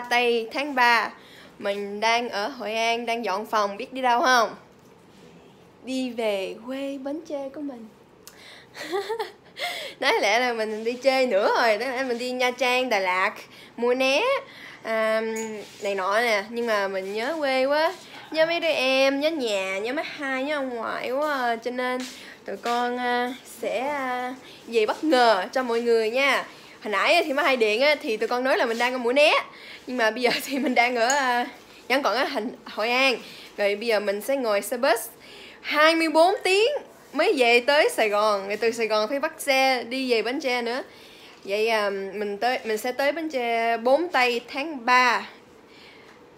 tây tháng 3 Mình đang ở Hội An, đang dọn phòng, biết đi đâu không? Đi về quê Bến Tre của mình. Nói lẽ là mình đi chơi nữa rồi. Đó là mình đi Nha Trang, Đà Lạt, Mua Né. À, Này nọ nè. Nhưng mà mình nhớ quê quá. Nhớ mấy đứa em, nhớ nhà, nhớ mấy hai, nhớ ông ngoại quá. Cho nên tụi con à, sẽ à, về bất ngờ cho mọi người nha hồi nãy thì mới hay điện á, thì tụi con nói là mình đang ở mũi né nhưng mà bây giờ thì mình đang ở uh, vẫn còn ở thành hội an. Rồi bây giờ mình sẽ ngồi xe bus. 24 tiếng mới về tới Sài Gòn. Rồi từ Sài Gòn phải bắt xe đi về Bến Tre nữa. Vậy à, mình tới mình sẽ tới Bến Tre 4 tây tháng 3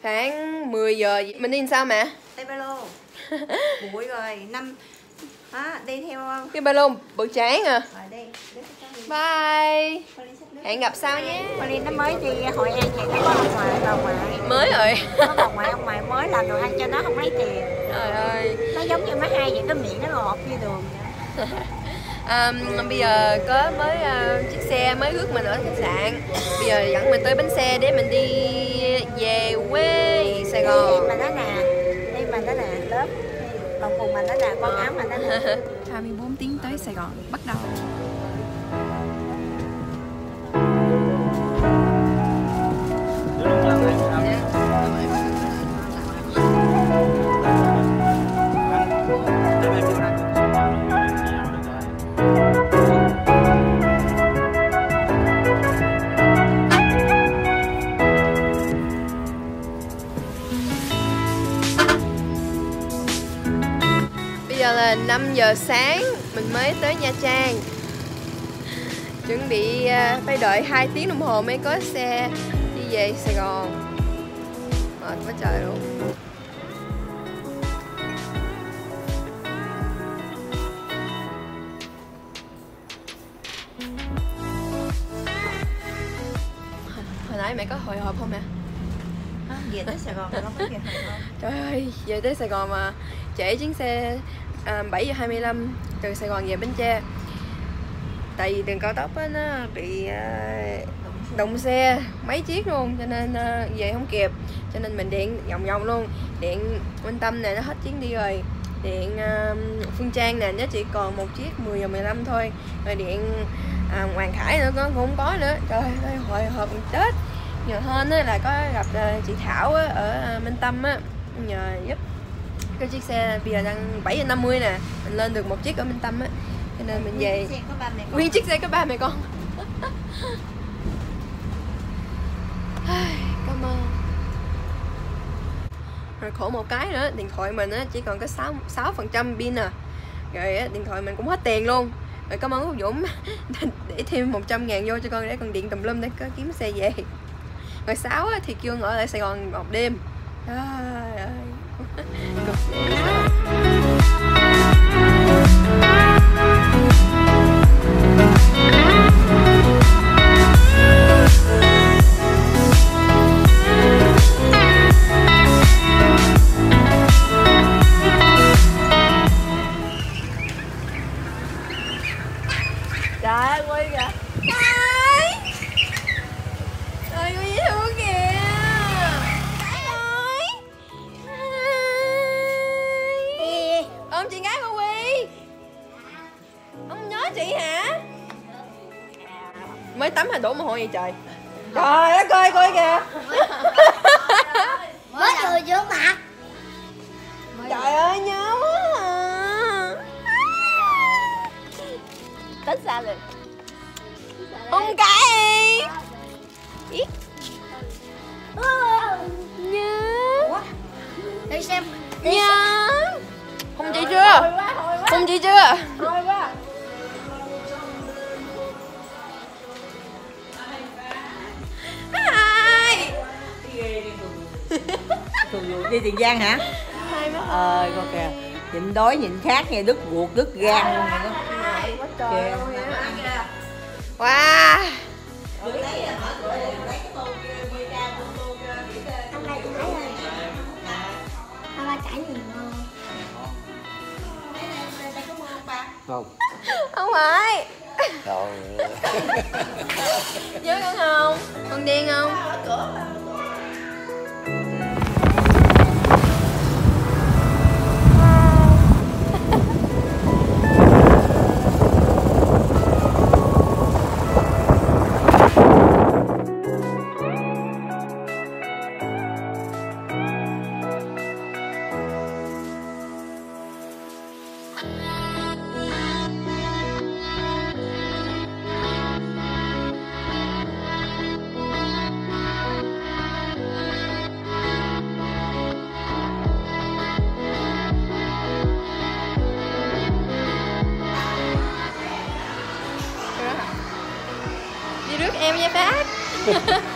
khoảng 10 giờ. Mình đi sao mẹ Tây ba lô. Bụi rồi năm đó, đi theo cái ba lô bự tráng à. Đi. Bye. Hẹn gặp sau nhé. Pauline nó mới đi Hội An vậy nó có ông ngoại bà ngoại mới rồi. Có bà ngoại ông ngoại mới làm đồ ăn cho nó không lấy tiền. Trời ơi. Nó giống như má hai vậy cái miệng nó ngọt như đường vậy. À, bây giờ có mới uh, chiếc xe mới rước mình ở khách sạn. Bây giờ dẫn mình tới bến xe để mình đi về quê Sài Gòn. đi mà nó nè đi mà nó nè lớp còn cùng mà nó nè con áo mà nó nè 24 tiếng tới Sài Gòn bắt đầu. Bây giờ là 5 giờ sáng Mình mới tới Nha Trang. Chuẩn bị uh, phải đợi 2 tiếng đồng hồ mới có xe đi về Sài Gòn. Mệt quá trời luôn. Hồi nãy mẹ có hồi hộp không mẹ? về tới Sài Gòn rồi không có Gòn. Trời ơi, về tới Sài Gòn mà trễ chuyến xe à, 7 giờ 25 từ Sài Gòn về Bến Tre. Tại vì đường cao tốc á, nó bị à, động xe mấy chiếc luôn cho nên à, về không kịp. Cho nên mình điện vòng vòng luôn. Điện Minh Tâm này nó hết chuyến đi rồi. Điện à, Phương Trang nè nó chỉ còn một chiếc 10 giờ 15 thôi. Rồi điện à, Hoàng Khải nữa nó cũng không có nữa. Trời ơi hồi hộp chết. Nhờ hơn á, là có gặp à, chị Thảo á, ở à, Minh Tâm á. Nhờ giúp cái chiếc xe bây giờ đang 7 giờ 50 nè mình lên được một chiếc ở Minh Tâm á. Cho nên mình về. Nguyên chiếc xe có ba mẹ con. Cảm ơn. Rồi khổ một cái nữa điện thoại mình á chỉ còn có 6 sáu phần trăm pin à. Rồi á, điện thoại mình cũng hết tiền luôn. Rồi cảm ơn Út Dũng để thêm 100 ngàn vô cho con để con điện tùm lum để có kiếm xe về. Rồi sáu thì kêu ở lại Sài Gòn một đêm. Trời ơi Cực. Trời ơi, quay kìa Mới tắm hay đổ mồ hôi vậy trời. Trời đất ơi coi kìa. Mới vừa trước mặt Trời ơi nhớ quá à. Tết xa liền Ông cái Ý. Nhớ. Đi xem. Nhớ. Hùng chị chưa? Hùng chị chưa Thường đi Tiền Giang hả? Hai má Ờ, coi kìa Nhịn đói, nhịn khát nghe đứt ruột, đứt gan luôn vậy đó. Quá trời Kìa. Wow. Không. Không phải rồi Nhớ con không? Con điên không? Đi rước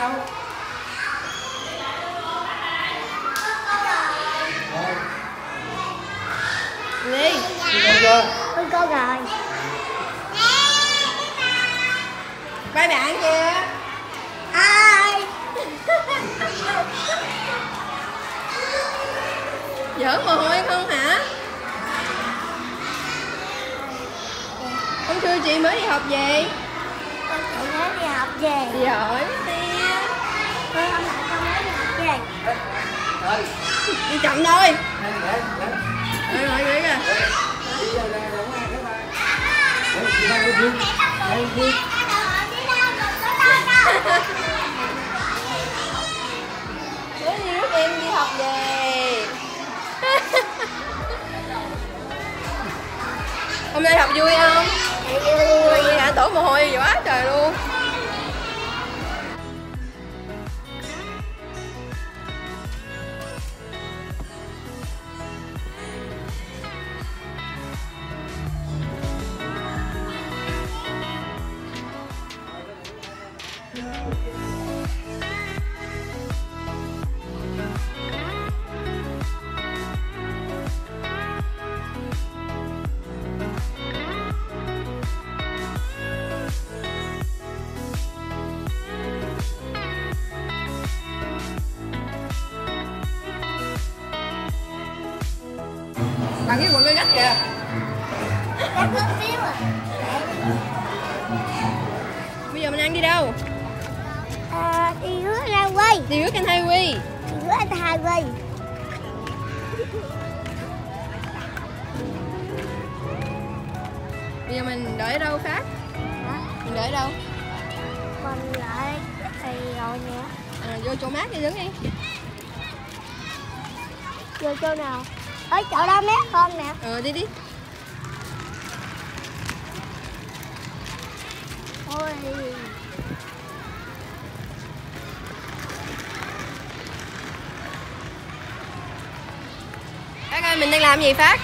lô đâu chưa Ôi, cô rồi bye bạn kìa Ai giỡn mồ hôi không hả hôm xưa chị mới đi học về. Con chạy nhớ đi học về. Giỏi tia Con hôm nay con mới đi chậm thôi. Để để để rồi kìa đi ra đây đi đi đi đi em đi học về hôm nay học vui không? Vui hả đổ mồ hôi quá trời luôn. Cái quần cái gắt kìa. Chắc hơn xíu à. Bây giờ mình ăn đi đâu À, đi rước ra quay. Đi rước anh hai quy Đi rước anh hai quay. Bây giờ mình đợi ở đâu phát mình đợi ở đâu? Còn lại thì rồi nè. À, vô chỗ mát đi đứng đi. Vô chỗ nào? Ở chỗ đó mát hơn nè. Ờ đi đi Ôi phát ơi mình đang làm gì phát?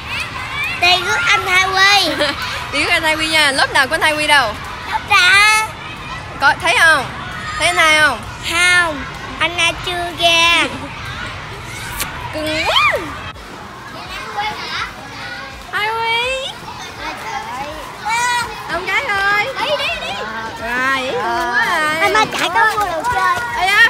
Đi rước anh hai quay đi rước anh hai quy nha. Lớp nào có anh hai quy đâu? Lúc đã có thấy không? Thấy anh hai không? Không Anh đã chưa ra. Cưng. Quá hai quy ông gái ơi. Đi đi đi. Rồi. Quá à Anh ba chạy có mua đồ chơi. Ê